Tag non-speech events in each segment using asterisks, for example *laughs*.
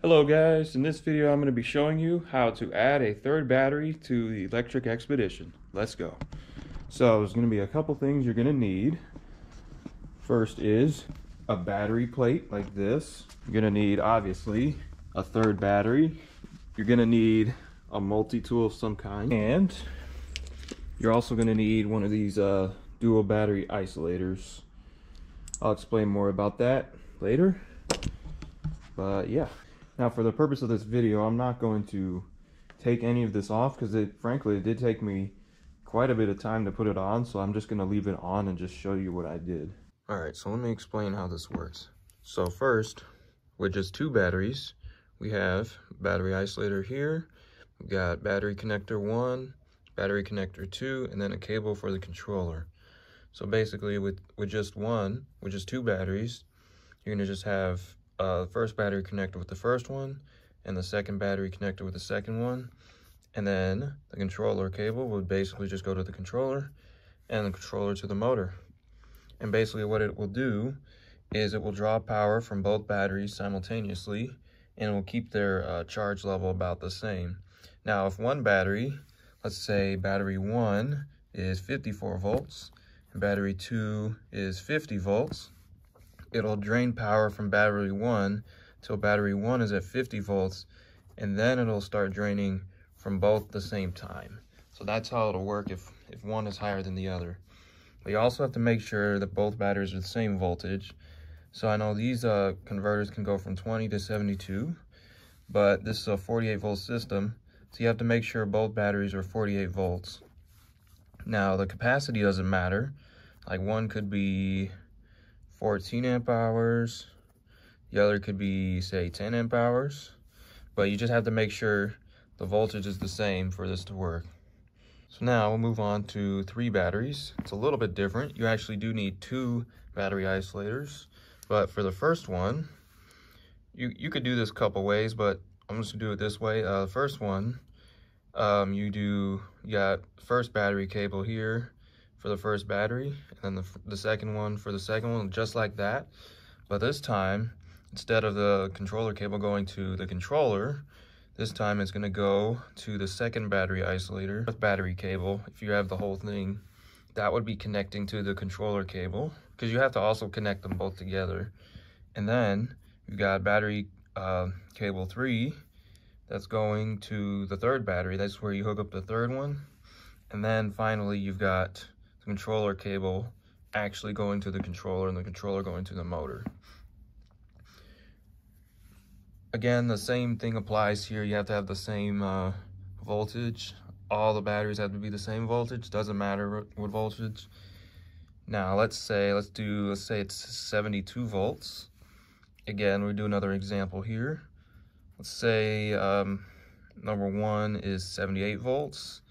Hello guys, in this video I'm going to be showing you how to add a third battery to the Electric XPedition. Let's go. So there's going to be a couple things you're going to need. First is a battery plate like this. You're going to need obviously a third battery. You're going to need a multi-tool of some kind and you're also going to need one of these uh, dual battery isolators. I'll explain more about that later. But yeah. Now for the purpose of this video, I'm not going to take any of this off because it frankly it did take me quite a bit of time to put it on so I'm just going to leave it on and just show you what I did. Alright, so let me explain how this works. So first, with just two batteries, we have battery isolator here, we've got battery connector 1, battery connector 2, and then a cable for the controller. So basically with, with just one, with just two batteries, you're going to just have uh, first battery connected with the first one and the second battery connected with the second one. And then the controller cable would basically just go to the controller and the controller to the motor. And basically what it will do is it will draw power from both batteries simultaneously and it will keep their uh, charge level about the same. Now, if one battery, let's say battery one is 54 volts and battery two is 50 volts, it'll drain power from battery one till battery one is at 50 volts, and then it'll start draining from both the same time. So that's how it'll work if, if one is higher than the other. But you also have to make sure that both batteries are the same voltage. So I know these uh, converters can go from 20 to 72, but this is a 48 volt system. So you have to make sure both batteries are 48 volts. Now the capacity doesn't matter. Like one could be 14 amp hours. The other could be, say, 10 amp hours. But you just have to make sure the voltage is the same for this to work. So now we'll move on to three batteries. It's a little bit different. You actually do need two battery isolators. But for the first one, you, you could do this a couple ways, but I'm just gonna do it this way. Uh, the first one, um, you do, you got first battery cable here, for the first battery, and then the, the second one for the second one, just like that. But this time, instead of the controller cable going to the controller, this time it's gonna go to the second battery isolator with battery cable. If you have the whole thing, that would be connecting to the controller cable because you have to also connect them both together. And then you've got battery uh, cable three that's going to the third battery. That's where you hook up the third one. And then finally you've got controller cable actually going to the controller and the controller going to the motor. Again, the same thing applies here. You have to have the same uh, voltage. All the batteries have to be the same voltage. Doesn't matter what voltage. Now, let's say, let's do, let's say it's 72 volts. Again, we do another example here. Let's say um, number one is 78 volts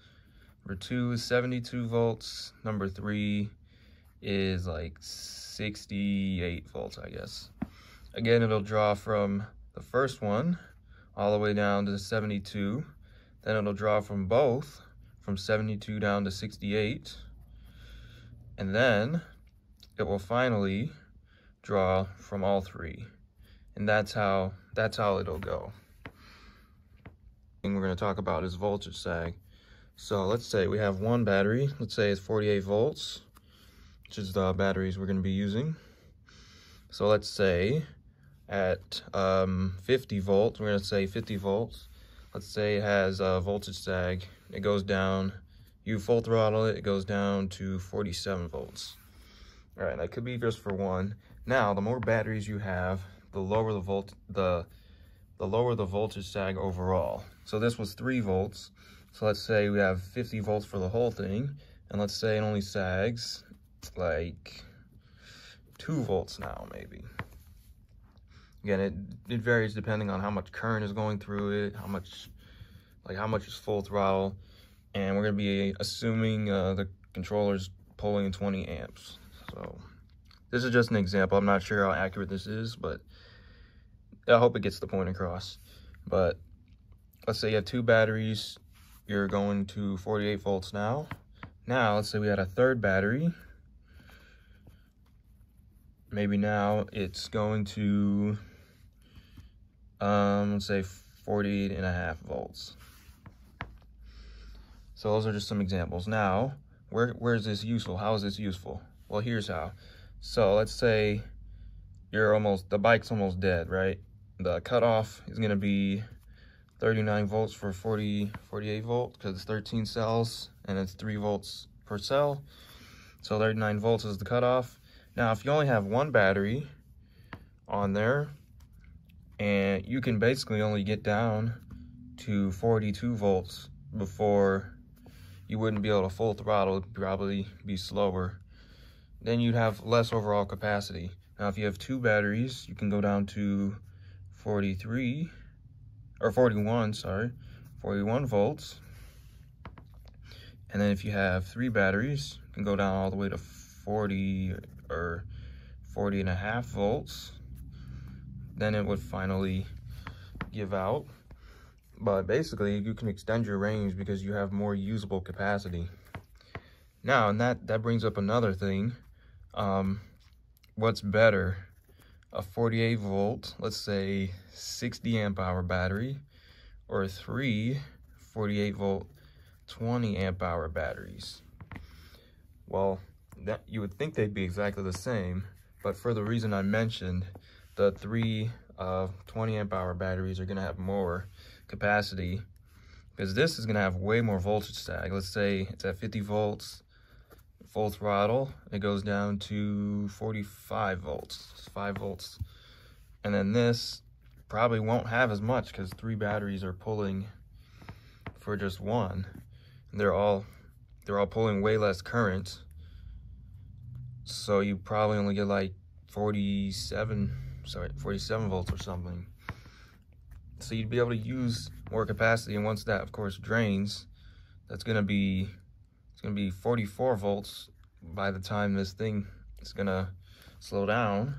Number two is 72 volts. Number three is like 68 volts, I guess. Again, it'll draw from the first one all the way down to 72. Then it'll draw from both from 72 down to 68. And then it will finally draw from all three. And that's how that's how it'll go. Thing we're going to talk about is voltage sag. So let's say we have one battery, let's say it's 48 volts, which is the batteries we're going to be using. So let's say at um, 50 volts, we're going to say 50 volts. Let's say it has a voltage sag, it goes down, you full throttle it, it goes down to 47 volts. All right, that could be just for one. Now, the more batteries you have, the lower the volt, the the lower the voltage sag overall. So this was three volts. So let's say we have 50 volts for the whole thing, and let's say it only sags like 2 volts now, maybe. Again, it, it varies depending on how much current is going through it, how much, like how much is full throttle, and we're going to be assuming uh, the controller's pulling 20 amps. So this is just an example. I'm not sure how accurate this is, but I hope it gets the point across. But let's say you have two batteries, you're going to 48 volts now. Now, let's say we had a third battery. Maybe now it's going to um, let's say 40 and a half volts. So those are just some examples. Now, where, where is this useful? How is this useful? Well, here's how. So let's say you're almost, the bike's almost dead, right? The cutoff is gonna be 39 volts for 40, 48 volt because it's 13 cells and it's three volts per cell. So 39 volts is the cutoff. Now, if you only have one battery on there, and you can basically only get down to 42 volts before you wouldn't be able to full throttle, It'd probably be slower. Then you'd have less overall capacity. Now, if you have two batteries, you can go down to 43, or 41, sorry, 41 volts. And then if you have three batteries, you can go down all the way to 40 or 40 and a half volts. Then it would finally give out. But basically, you can extend your range because you have more usable capacity. Now, and that, that brings up another thing. Um, what's better? A 48 volt, let's say 60 amp hour battery, or three 48 volt 20 amp hour batteries. Well, that you would think they'd be exactly the same, but for the reason I mentioned, the three uh, 20 amp hour batteries are gonna have more capacity because this is gonna have way more voltage sag. Let's say it's at 50 volts, full throttle, it goes down to 45 volts, five volts. And then this probably won't have as much because three batteries are pulling for just one. And they're all they're all pulling way less current. So you probably only get like 47, sorry, 47 volts or something. So you'd be able to use more capacity. And once that, of course, drains, that's gonna be, it's gonna be 44 volts by the time this thing is gonna slow down.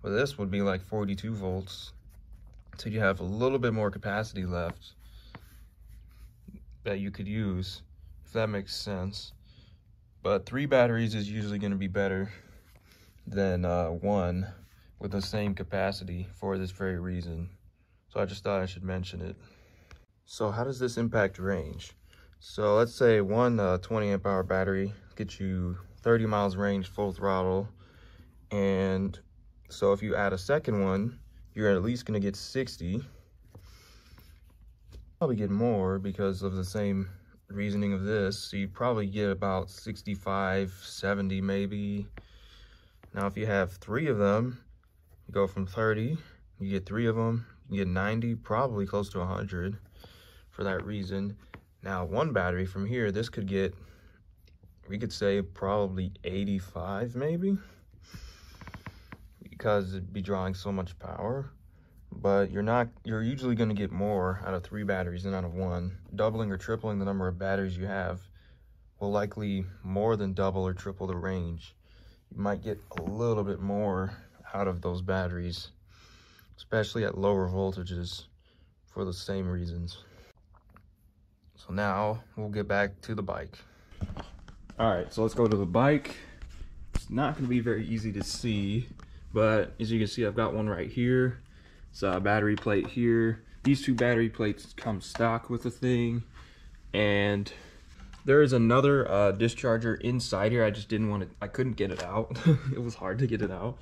But this would be like 42 volts. So you have a little bit more capacity left that you could use, if that makes sense. But three batteries is usually gonna be better than uh, one with the same capacity for this very reason. So I just thought I should mention it. So how does this impact range? So let's say one uh, 20 amp hour battery gets you 30 miles range full throttle. And so if you add a second one, you're at least gonna get 60. Probably get more because of the same reasoning of this. So you probably get about 65, 70 maybe. Now if you have three of them, you go from 30, you get three of them, you get 90, probably close to 100 for that reason. Now, one battery from here, this could get, we could say probably 85 maybe, because it'd be drawing so much power. But you're not, you're usually gonna get more out of three batteries than out of one. Doubling or tripling the number of batteries you have will likely more than double or triple the range. You might get a little bit more out of those batteries especially at lower voltages for the same reasons. So now we'll get back to the bike. All right, so let's go to the bike. It's not gonna be very easy to see, but as you can see, I've got one right here. It's a battery plate here. These two battery plates come stock with the thing. And there is another uh, discharger inside here. I just didn't want to, I couldn't get it out. *laughs* it was hard to get it out.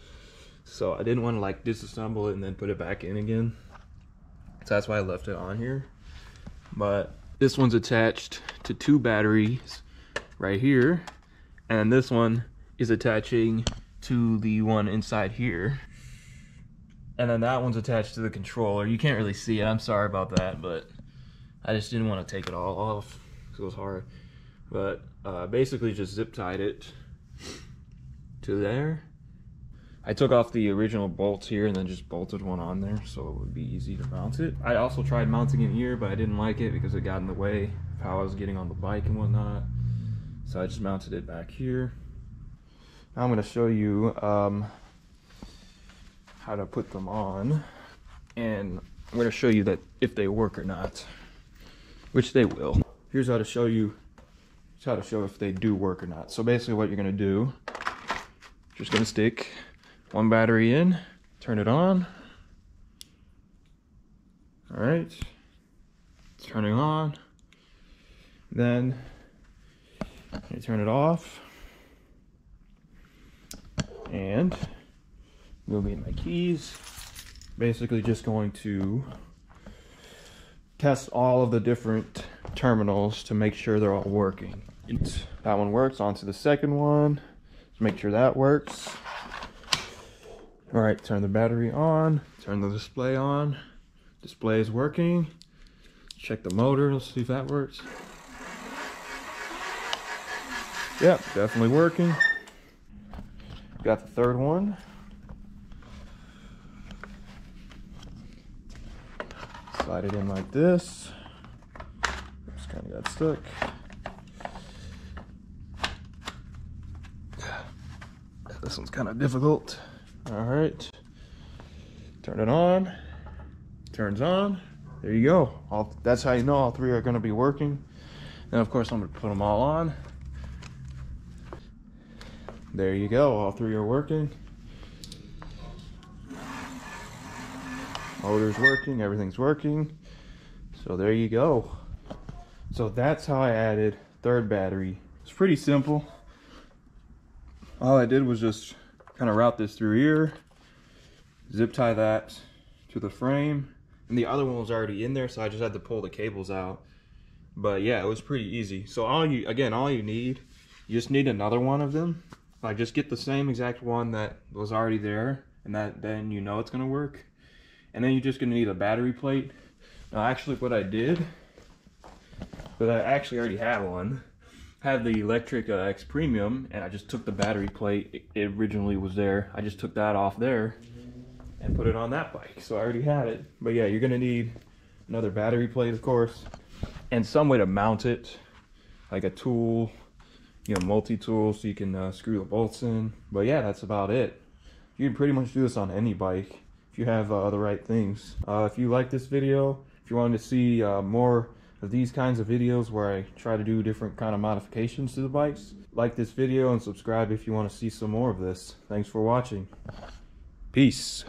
So I didn't want to like disassemble it and then put it back in again. So that's why I left it on here. But this one's attached to two batteries right here. And this one is attaching to the one inside here. And then that one's attached to the controller. You can't really see it. I'm sorry about that, but I just didn't want to take it all off because it was hard. But uh, basically just zip tied it to there I took off the original bolts here and then just bolted one on there so it would be easy to mount it. I also tried mounting it here, but I didn't like it because it got in the way of how I was getting on the bike and whatnot. So I just mounted it back here. Now I'm going to show you um, how to put them on. And I'm going to show you that if they work or not, which they will. Here's how to show you, how to show if they do work or not. So basically what you're going to do, just going to stick one battery in, turn it on. All right, turning on. Then you turn it off. And moving my keys. Basically just going to test all of the different terminals to make sure they're all working. That one works, on to the second one. Let's make sure that works. All right, turn the battery on, turn the display on. Display is working. Check the motor, let's see if that works. Yep, definitely working. Got the third one. Slide it in like this. Just kind of got stuck. This one's kind of difficult. All right. Turn it on. Turns on. There you go. All, that's how you know all three are going to be working. And of course, I'm going to put them all on there you go all three are working motor's working everything's working so there you go so that's how I added third battery it's pretty simple all I did was just kind of route this through here. Zip tie that to the frame. And the other one was already in there so I just had to pull the cables out. But yeah it was pretty easy. So all you again all you need you just need another one of them. Like just get the same exact one that was already there and that then you know it's gonna work. And then you're just gonna need a battery plate. Now actually what I did, but I actually already have one, have the electric uh, XPremium and I just took the battery plate, it originally was there, I just took that off there and put it on that bike. So I already had it. But yeah, you're gonna need another battery plate of course and some way to mount it, like a tool you know, multi-tool so you can uh, screw the bolts in. But yeah, that's about it. You can pretty much do this on any bike if you have uh, the right things. Uh, if you like this video, if you wanted to see uh, more of these kinds of videos where I try to do different kind of modifications to the bikes, like this video and subscribe if you want to see some more of this. Thanks for watching. Peace.